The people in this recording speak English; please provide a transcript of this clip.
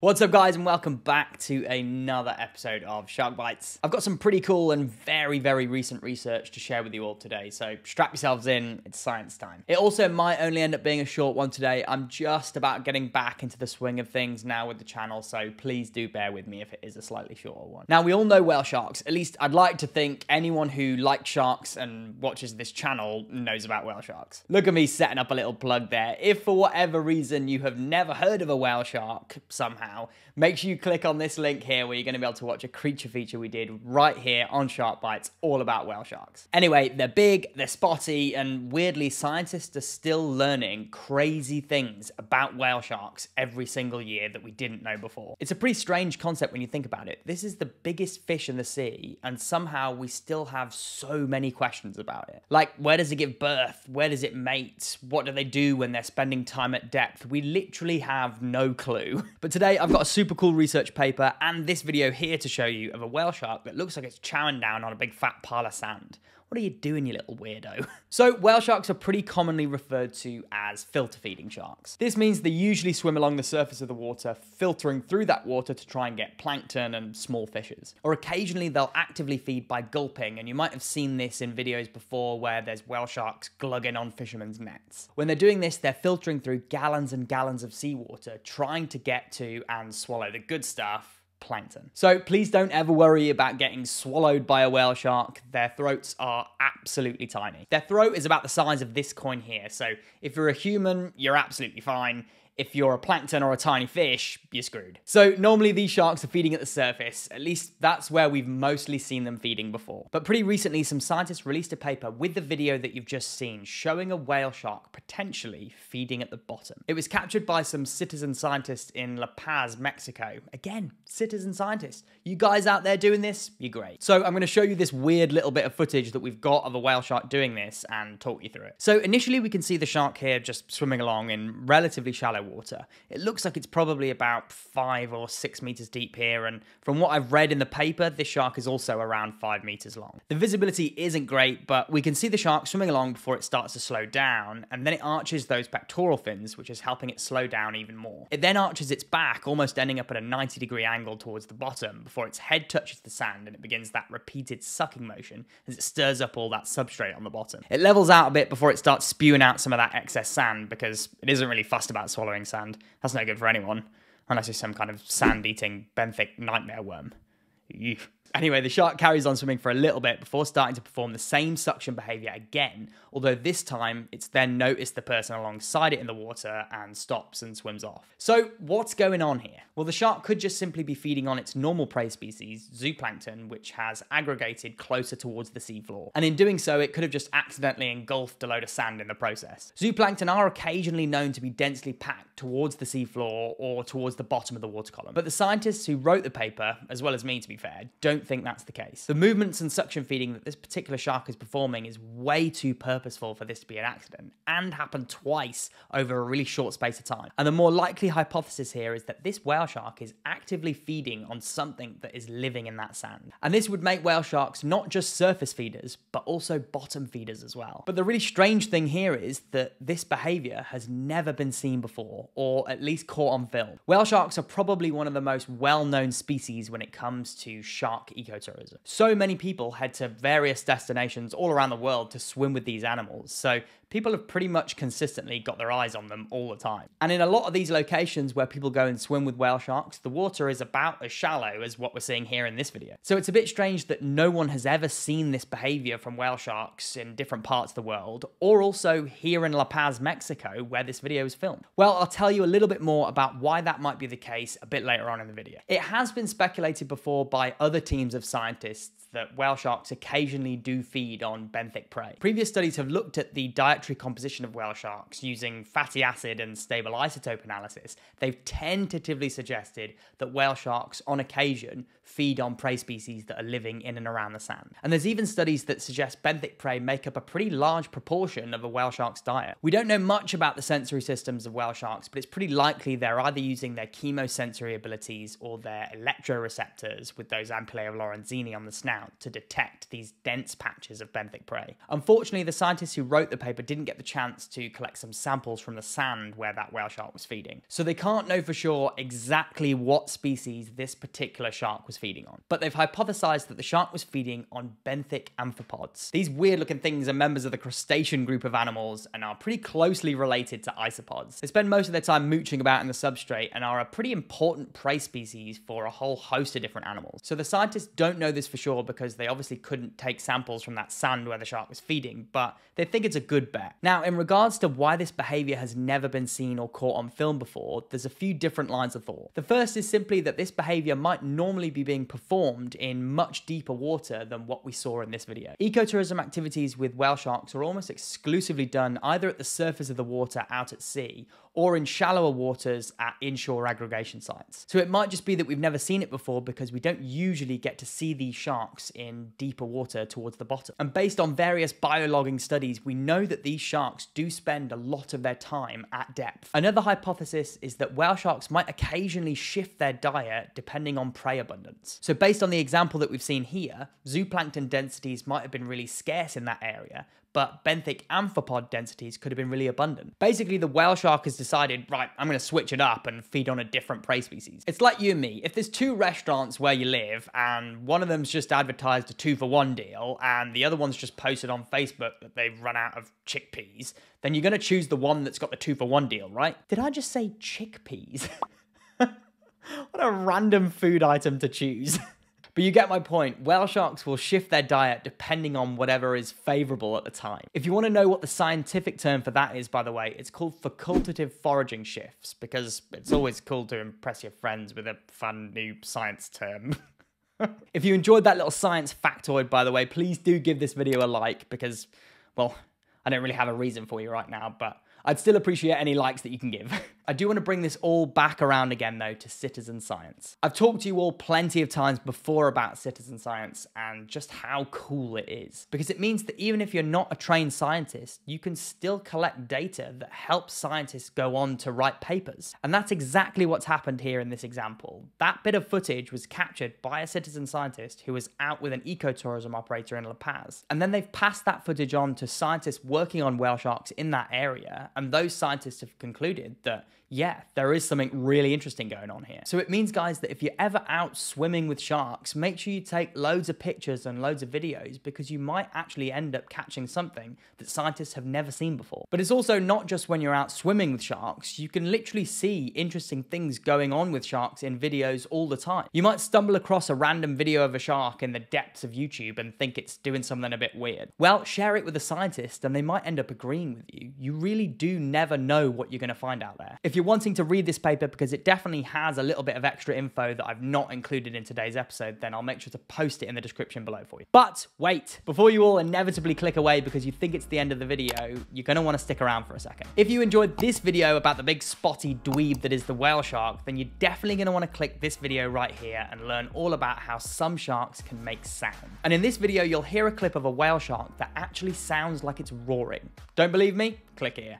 What's up, guys, and welcome back to another episode of Shark Bytes. I've got some pretty cool and very, very recent research to share with you all today, so strap yourselves in, it's science time. It also might only end up being a short one today. I'm just about getting back into the swing of things now with the channel, so please do bear with me if it is a slightly shorter one. Now, we all know whale sharks, at least I'd like to think anyone who likes sharks and watches this channel knows about whale sharks. Look at me setting up a little plug there. If for whatever reason you have never heard of a whale shark somehow, now, make sure you click on this link here where you're going to be able to watch a creature feature we did right here on Shark Bytes all about whale sharks. Anyway, they're big, they're spotty, and weirdly, scientists are still learning crazy things about whale sharks every single year that we didn't know before. It's a pretty strange concept when you think about it. This is the biggest fish in the sea, and somehow we still have so many questions about it. Like, where does it give birth? Where does it mate? What do they do when they're spending time at depth? We literally have no clue. But today, I've got a super cool research paper and this video here to show you of a whale shark that looks like it's chowing down on a big fat pile of sand. What are you doing, you little weirdo? so, whale sharks are pretty commonly referred to as filter feeding sharks. This means they usually swim along the surface of the water, filtering through that water to try and get plankton and small fishes. Or occasionally they'll actively feed by gulping, and you might have seen this in videos before where there's whale sharks glugging on fishermen's nets. When they're doing this, they're filtering through gallons and gallons of seawater, trying to get to and swallow the good stuff plankton. So please don't ever worry about getting swallowed by a whale shark. Their throats are absolutely tiny. Their throat is about the size of this coin here. So if you're a human, you're absolutely fine if you're a plankton or a tiny fish, you're screwed. So normally these sharks are feeding at the surface, at least that's where we've mostly seen them feeding before. But pretty recently, some scientists released a paper with the video that you've just seen showing a whale shark potentially feeding at the bottom. It was captured by some citizen scientists in La Paz, Mexico. Again, citizen scientists. You guys out there doing this, you're great. So I'm gonna show you this weird little bit of footage that we've got of a whale shark doing this and talk you through it. So initially we can see the shark here just swimming along in relatively shallow water. It looks like it's probably about five or six meters deep here, and from what I've read in the paper, this shark is also around five meters long. The visibility isn't great, but we can see the shark swimming along before it starts to slow down, and then it arches those pectoral fins, which is helping it slow down even more. It then arches its back, almost ending up at a 90 degree angle towards the bottom, before its head touches the sand and it begins that repeated sucking motion as it stirs up all that substrate on the bottom. It levels out a bit before it starts spewing out some of that excess sand because it isn't really fussed about swallowing sand. That's no good for anyone, unless it's some kind of sand-eating benthic nightmare worm. Anyway, the shark carries on swimming for a little bit before starting to perform the same suction behavior again, although this time it's then noticed the person alongside it in the water and stops and swims off. So, what's going on here? Well, the shark could just simply be feeding on its normal prey species, zooplankton, which has aggregated closer towards the seafloor. And in doing so, it could have just accidentally engulfed a load of sand in the process. Zooplankton are occasionally known to be densely packed towards the seafloor or towards the bottom of the water column. But the scientists who wrote the paper, as well as me to be fair, don't don't think that's the case. The movements and suction feeding that this particular shark is performing is way too purposeful for this to be an accident and happened twice over a really short space of time. And the more likely hypothesis here is that this whale shark is actively feeding on something that is living in that sand. And this would make whale sharks not just surface feeders, but also bottom feeders as well. But the really strange thing here is that this behavior has never been seen before, or at least caught on film. Whale sharks are probably one of the most well-known species when it comes to shark ecotourism. So many people head to various destinations all around the world to swim with these animals. So people have pretty much consistently got their eyes on them all the time. And in a lot of these locations where people go and swim with whale sharks, the water is about as shallow as what we're seeing here in this video. So it's a bit strange that no one has ever seen this behavior from whale sharks in different parts of the world, or also here in La Paz, Mexico, where this video is filmed. Well, I'll tell you a little bit more about why that might be the case a bit later on in the video. It has been speculated before by other teams of scientists that whale sharks occasionally do feed on benthic prey. Previous studies have looked at the composition of whale sharks using fatty acid and stable isotope analysis. They've tentatively suggested that whale sharks, on occasion, feed on prey species that are living in and around the sand. And there's even studies that suggest benthic prey make up a pretty large proportion of a whale shark's diet. We don't know much about the sensory systems of whale sharks, but it's pretty likely they're either using their chemosensory abilities or their electroreceptors with those ampullae of Lorenzini on the snout to detect these dense patches of benthic prey. Unfortunately, the scientists who wrote the paper didn't get the chance to collect some samples from the sand where that whale shark was feeding. So they can't know for sure exactly what species this particular shark was feeding on. But they've hypothesized that the shark was feeding on benthic amphipods. These weird looking things are members of the crustacean group of animals and are pretty closely related to isopods. They spend most of their time mooching about in the substrate and are a pretty important prey species for a whole host of different animals. So the scientists don't know this for sure because they obviously couldn't take samples from that sand where the shark was feeding, but they think it's a good bet. Now, in regards to why this behavior has never been seen or caught on film before, there's a few different lines of thought. The first is simply that this behavior might normally be being performed in much deeper water than what we saw in this video. Ecotourism activities with whale sharks are almost exclusively done either at the surface of the water out at sea or in shallower waters at inshore aggregation sites. So it might just be that we've never seen it before because we don't usually get to see these sharks in deeper water towards the bottom. And based on various biologging studies, we know that these sharks do spend a lot of their time at depth. Another hypothesis is that whale sharks might occasionally shift their diet depending on prey abundance. So based on the example that we've seen here, zooplankton densities might have been really scarce in that area, but benthic amphipod densities could have been really abundant. Basically, the whale shark has decided, right, I'm going to switch it up and feed on a different prey species. It's like you and me. If there's two restaurants where you live and one of them's just advertised a two for one deal and the other one's just posted on Facebook that they've run out of chickpeas, then you're going to choose the one that's got the two for one deal, right? Did I just say chickpeas? what a random food item to choose. But you get my point. Whale sharks will shift their diet depending on whatever is favorable at the time. If you want to know what the scientific term for that is, by the way, it's called facultative foraging shifts because it's always cool to impress your friends with a fun new science term. if you enjoyed that little science factoid, by the way, please do give this video a like because, well, I don't really have a reason for you right now, but I'd still appreciate any likes that you can give. I do want to bring this all back around again, though, to citizen science. I've talked to you all plenty of times before about citizen science and just how cool it is, because it means that even if you're not a trained scientist, you can still collect data that helps scientists go on to write papers. And that's exactly what's happened here in this example. That bit of footage was captured by a citizen scientist who was out with an ecotourism operator in La Paz. And then they've passed that footage on to scientists working on whale sharks in that area, and those scientists have concluded that yeah, there is something really interesting going on here. So it means, guys, that if you're ever out swimming with sharks, make sure you take loads of pictures and loads of videos because you might actually end up catching something that scientists have never seen before. But it's also not just when you're out swimming with sharks, you can literally see interesting things going on with sharks in videos all the time. You might stumble across a random video of a shark in the depths of YouTube and think it's doing something a bit weird. Well, share it with a scientist and they might end up agreeing with you. You really do never know what you're going to find out there. If you're wanting to read this paper because it definitely has a little bit of extra info that I've not included in today's episode, then I'll make sure to post it in the description below for you. But wait, before you all inevitably click away because you think it's the end of the video, you're going to want to stick around for a second. If you enjoyed this video about the big spotty dweeb that is the whale shark, then you're definitely going to want to click this video right here and learn all about how some sharks can make sound. And in this video, you'll hear a clip of a whale shark that actually sounds like it's roaring. Don't believe me? Click here.